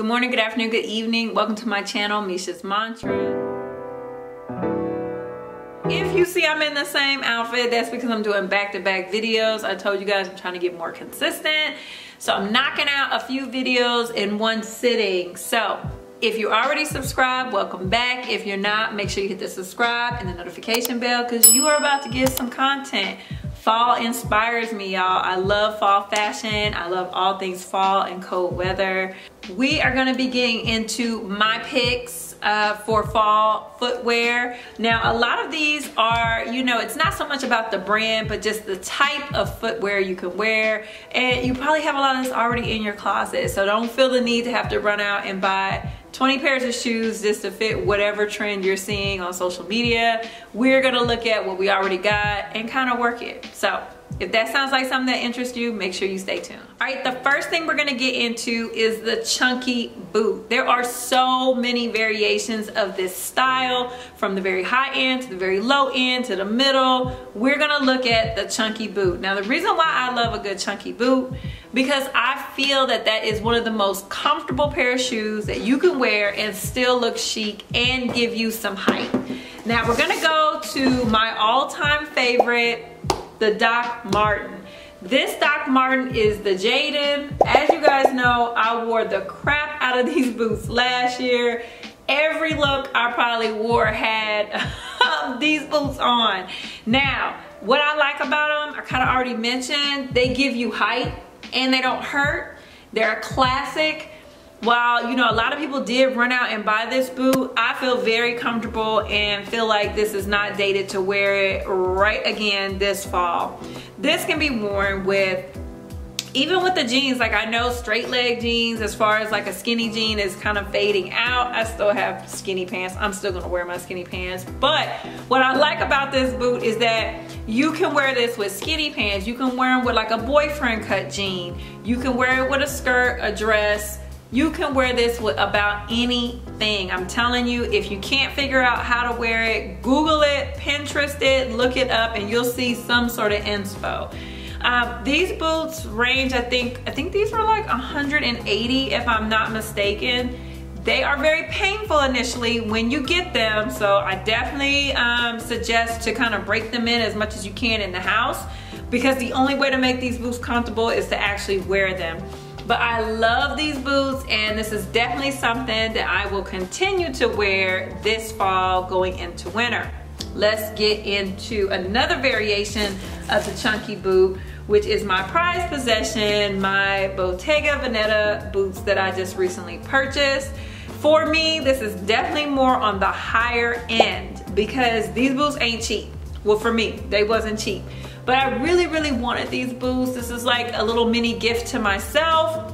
Good morning, good afternoon, good evening. Welcome to my channel, Mesha's Mantra. If you see I'm in the same outfit, that's because I'm doing back-to-back -back videos. I told you guys I'm trying to get more consistent. So I'm knocking out a few videos in one sitting. So if you're already subscribed, welcome back. If you're not, make sure you hit the subscribe and the notification bell because you are about to get some content. Fall inspires me, y'all. I love fall fashion. I love all things fall and cold weather. We are gonna be getting into my picks uh, for fall footwear. Now, a lot of these are, you know, it's not so much about the brand, but just the type of footwear you can wear. And you probably have a lot of this already in your closet. So don't feel the need to have to run out and buy 20 pairs of shoes just to fit whatever trend you're seeing on social media. We're gonna look at what we already got and kind of work it. So if that sounds like something that interests you, make sure you stay tuned. All right, the first thing we're gonna get into is the chunky boot. There are so many variations of this style from the very high end to the very low end to the middle. We're gonna look at the chunky boot. Now, the reason why I love a good chunky boot because I feel that that is one of the most comfortable pair of shoes that you can wear and still look chic and give you some height. Now we're gonna go to my all-time favorite, the Doc Marten. This Doc Marten is the Jadon. As you guys know, I wore the crap out of these boots last year. Every look I probably wore had these boots on. Now, what I like about them, I kind of already mentioned, they give you height and they don't hurt. They're a classic. While, you know, a lot of people did run out and buy this boot, I feel very comfortable and feel like this is not dated to wear it right again this fall. This can be worn with even with the jeans, like I know straight leg jeans, as far as like a skinny jean is kind of fading out. I still have skinny pants. I'm still gonna wear my skinny pants. But what I like about this boot is that you can wear this with skinny pants. You can wear them with like a boyfriend cut jean. You can wear it with a skirt, a dress. You can wear this with about anything. I'm telling you, if you can't figure out how to wear it, Google it, Pinterest it, look it up, and you'll see some sort of inspo. Um, these boots range, I think, I think these were like 180 if I'm not mistaken. They are very painful initially when you get them, so I definitely um, suggest to kind of break them in as much as you can in the house because the only way to make these boots comfortable is to actually wear them. But I love these boots and this is definitely something that I will continue to wear this fall going into winter. Let's get into another variation of the chunky boot which is my prized possession, my Bottega Veneta boots that I just recently purchased. For me, this is definitely more on the higher end because these boots ain't cheap. Well, for me, they wasn't cheap. But I really, really wanted these boots. This is like a little mini gift to myself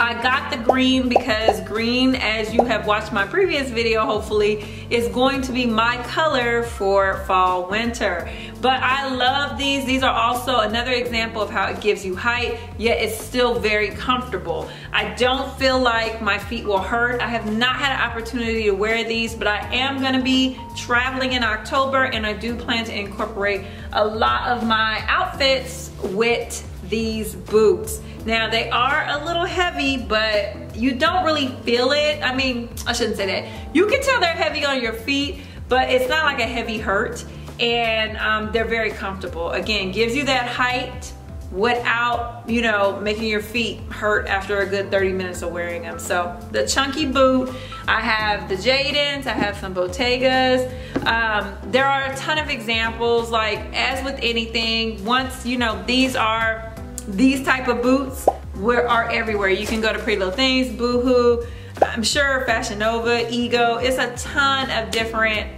I got the green because green, as you have watched my previous video, hopefully, is going to be my color for fall winter. But I love these. These are also another example of how it gives you height, yet it's still very comfortable. I don't feel like my feet will hurt. I have not had an opportunity to wear these, but I am gonna be traveling in October and I do plan to incorporate a lot of my outfits with these boots. Now they are a little heavy, but you don't really feel it. I mean, I shouldn't say that. You can tell they're heavy on your feet, but it's not like a heavy hurt. And um, they're very comfortable. Again, gives you that height without, you know, making your feet hurt after a good 30 minutes of wearing them. So the chunky boot, I have the Jadons, I have some Bottegas. Um, there are a ton of examples, like as with anything, once, you know, these are these type of boots are everywhere. You can go to Pretty Little Things, Boohoo, I'm sure Fashion Nova, Ego. It's a ton of different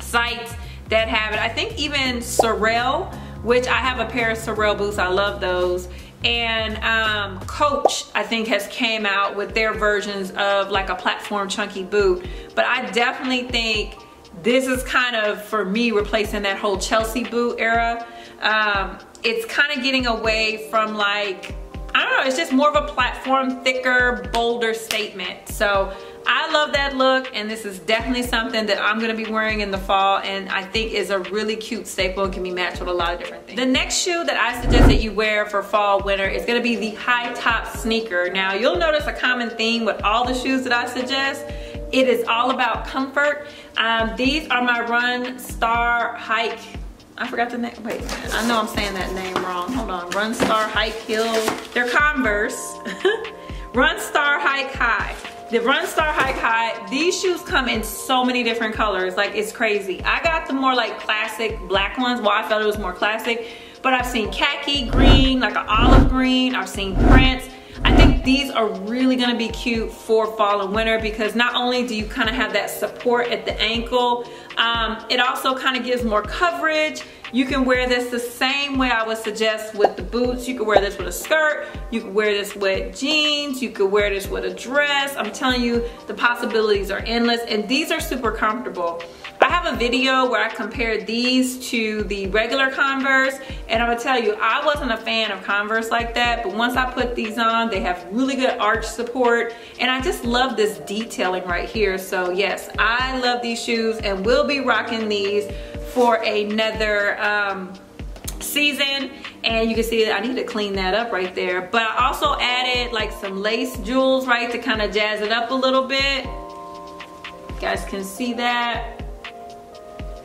sites that have it. I think even Sorel, which I have a pair of Sorel boots. I love those. And um, Coach, I think, has came out with their versions of like a platform chunky boot. But I definitely think this is kind of, for me, replacing that whole Chelsea boot era. Um, it's kind of getting away from like, I don't know, it's just more of a platform, thicker, bolder statement. So I, love that look and this is definitely something that I'm gonna be wearing in the fall and I think is a really cute staple and can be matched with a lot of different things. The next shoe that I suggest that you wear for fall winter is gonna be the high top sneaker. Now you'll notice a common theme with all the shoes that I suggest. It is all about comfort. Um, these are my Run Star Hike I forgot the name. Wait, I know I'm saying that name wrong. Hold on. Run Star Hike Hill. They're Converse. Run Star Hike High. The Run Star Hike High, these shoes come in so many different colors. Like, it's crazy. I got the more like classic black ones. Well, I felt it was more classic. But I've seen khaki green, like an olive green. I've seen prints. I think these are really gonna be cute for fall and winter because not only do you kind of have that support at the ankle, um, it also kind of gives more coverage. You can wear this the same way I would suggest with the boots. You could wear this with a skirt. You could wear this with jeans. You could wear this with a dress. I'm telling you, the possibilities are endless and these are super comfortable. Have a video where I compared these to the regular Converse and I'm gonna tell you, I wasn't a fan of Converse like that, but once I put these on, they have really good arch support and I just love this detailing right here. So yes, I love these shoes and we'll be rocking these for another um, season and you can see that I need to clean that up right there. But I also added like some lace jewels right to kind of jazz it up a little bit. You guys can see that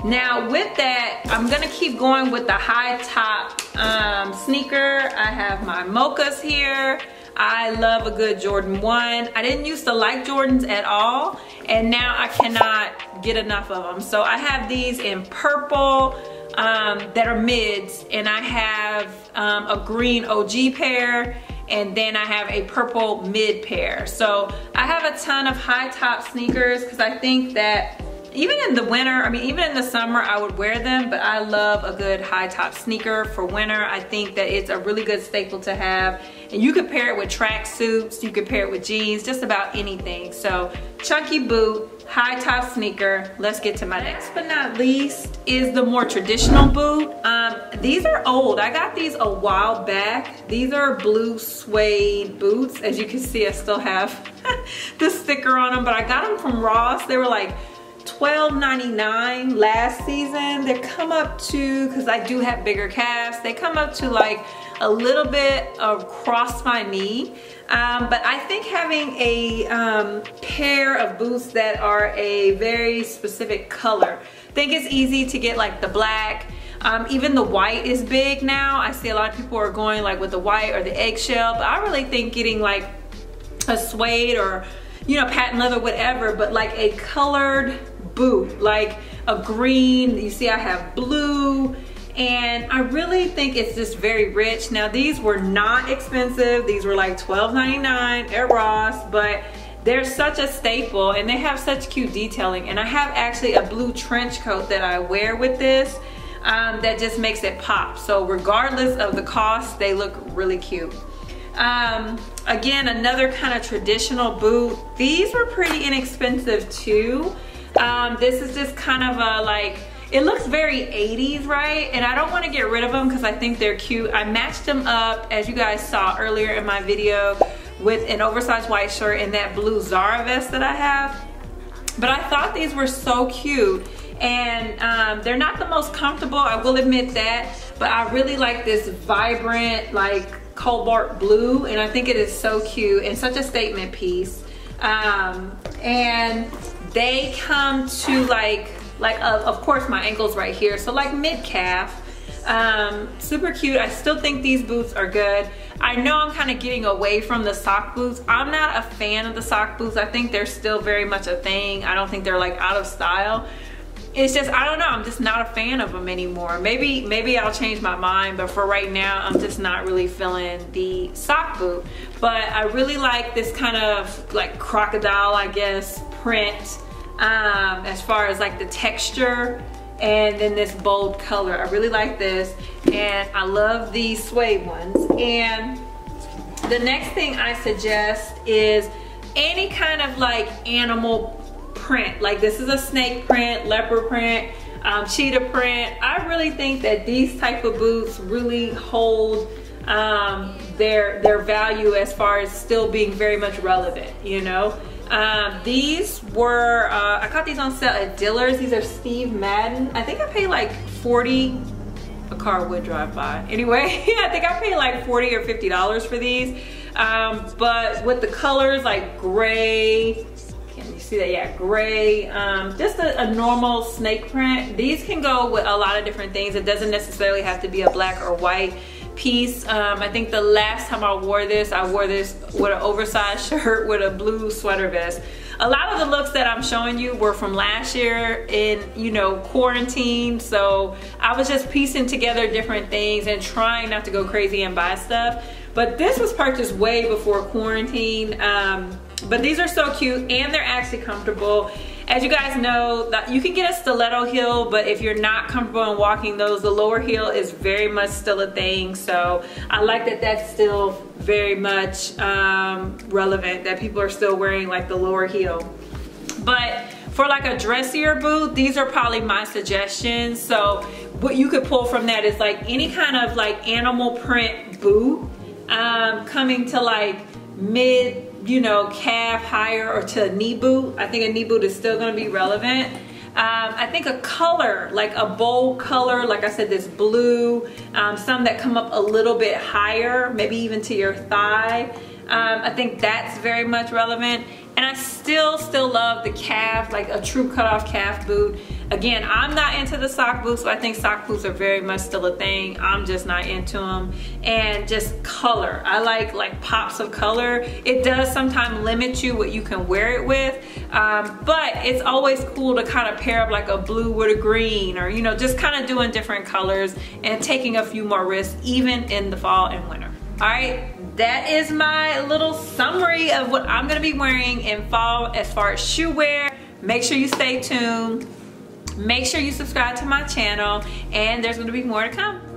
now with that, I'm gonna keep going with the high top um, sneaker. I have my mochas here. I love a good Jordan 1. I didn't used to like Jordans at all, and now I cannot get enough of them. So I have these in purple um, that are mids, and I have um, a green OG pair, and then I have a purple mid pair. So I have a ton of high top sneakers because I think that even in the winter, I mean, even in the summer, I would wear them, but I love a good high top sneaker for winter. I think that it's a really good staple to have. And you could pair it with track suits, you could pair it with jeans, just about anything. So chunky boot, high top sneaker. Let's get to my next but not least is the more traditional boot. Um, these are old. I got these a while back. These are blue suede boots. As you can see, I still have the sticker on them, but I got them from Ross. They were like $12.99 last season. They come up to, because I do have bigger calves, they come up to like a little bit across my knee. Um, but I think having a um, pair of boots that are a very specific color. I think it's easy to get like the black, um, even the white is big now. I see a lot of people are going like with the white or the eggshell, but I really think getting like a suede or you know, patent leather, whatever, but like a colored boot, like a green, you see I have blue, and I really think it's just very rich. Now these were not expensive. These were like $12.99 at Ross, but they're such a staple and they have such cute detailing. And I have actually a blue trench coat that I wear with this um, that just makes it pop. So regardless of the cost, they look really cute. Um, again, another kind of traditional boot. These were pretty inexpensive too. Um, this is just kind of a like, it looks very 80s, right? And I don't want to get rid of them because I think they're cute. I matched them up, as you guys saw earlier in my video, with an oversized white shirt and that blue Zara vest that I have. But I thought these were so cute. And um, they're not the most comfortable, I will admit that. But I really like this vibrant, like cobalt blue and I think it is so cute and such a statement piece. Um, and they come to like, like uh, of course my ankles right here. So like mid calf, um, super cute. I still think these boots are good. I know I'm kind of getting away from the sock boots. I'm not a fan of the sock boots. I think they're still very much a thing. I don't think they're like out of style it's just I don't know. I'm just not a fan of them anymore. Maybe maybe I'll change my mind but for right now I'm just not really feeling the sock boot. But I really like this kind of like crocodile I guess print um, as far as like the texture and then this bold color. I really like this and I love these suede ones. And the next thing I suggest is any kind of like animal print. Like this is a snake print, leopard print, um, cheetah print. I really think that these type of boots really hold um, their, their value as far as still being very much relevant, you know? Um, these were, uh, I got these on sale at Dillard's. These are Steve Madden. I think I paid like 40, a car would drive by. Anyway, I think I paid like 40 or $50 for these. Um, but with the colors like gray, see that? Yeah, gray, um, just a, a, normal snake print. These can go with a lot of different things. It doesn't necessarily have to be a black or white piece. Um, I think the last time I wore this, I wore this with an oversized shirt with a blue sweater vest. A lot of the looks that I'm showing you were from last year in, you know, quarantine. So I was just piecing together different things and trying not to go crazy and buy stuff. But this was purchased way before quarantine. Um, but these are so cute and they're actually comfortable. As you guys know, that you can get a stiletto heel, but if you're not comfortable in walking those, the lower heel is very much still a thing. So I like that that's still very much um, relevant, that people are still wearing like the lower heel. But for like a dressier boot, these are probably my suggestions. So what you could pull from that is like any kind of like animal print boot um, coming to like mid you know, calf higher or to a knee boot. I think a knee boot is still gonna be relevant. Um, I think a color, like a bold color, like I said, this blue, um, some that come up a little bit higher, maybe even to your thigh. Um, I think that's very much relevant. And I still, still love the calf, like a true cutoff calf boot. Again, I'm not into the sock boots, so I think sock boots are very much still a thing. I'm just not into them. And just color. I like like pops of color. It does sometimes limit you what you can wear it with, um, but it's always cool to kind of pair up like a blue with a green or, you know, just kind of doing different colors and taking a few more risks even in the fall and winter. All right, that is my little summary of what I'm gonna be wearing in fall as far as shoe wear. Make sure you stay tuned. Make sure you subscribe to my channel and there's gonna be more to come.